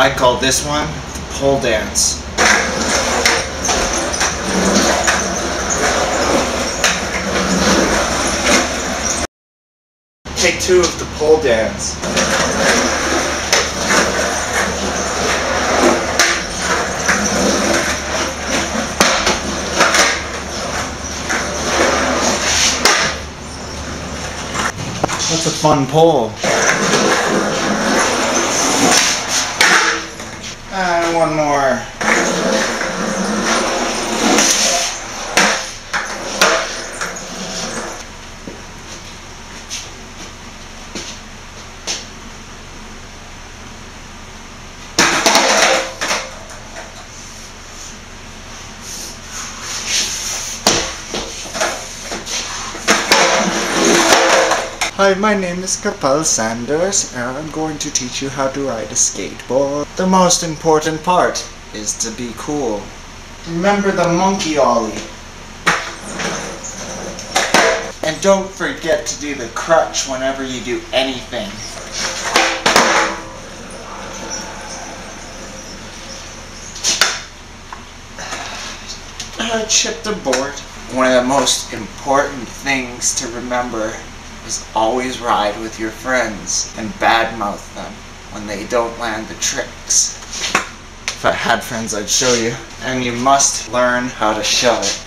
I call this one the pole dance. Take two of the pole dance. That's a fun pole. And one more. Hi, my name is Kapal Sanders, and I'm going to teach you how to ride a skateboard. The most important part is to be cool. Remember the monkey ollie. And don't forget to do the crutch whenever you do anything. I chipped a board. One of the most important things to remember is always ride with your friends and badmouth them when they don't land the tricks. If I had friends, I'd show you. And you must learn how to show it.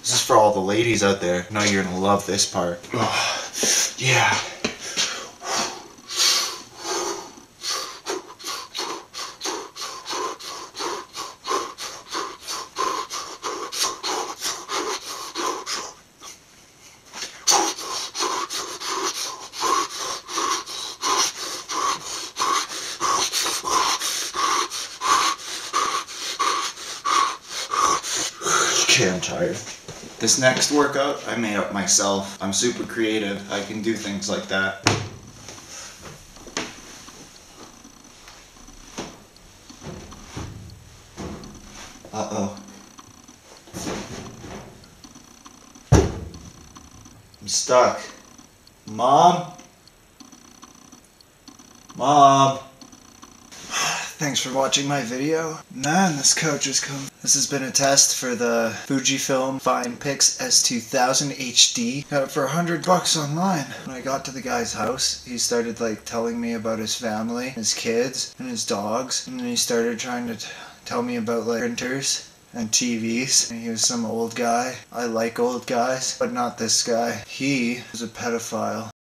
This is for all the ladies out there. Know you're gonna love this part. Oh, yeah. I'm tired. This next workout, I made up myself. I'm super creative. I can do things like that. Uh-oh. I'm stuck. Mom? Mom? Thanks for watching my video. Man, this couch is coming. This has been a test for the Fujifilm FinePix S2000 HD. Got it for 100 bucks online. When I got to the guy's house, he started like telling me about his family, his kids, and his dogs. And then he started trying to tell me about like printers and TVs. And he was some old guy. I like old guys, but not this guy. He was a pedophile.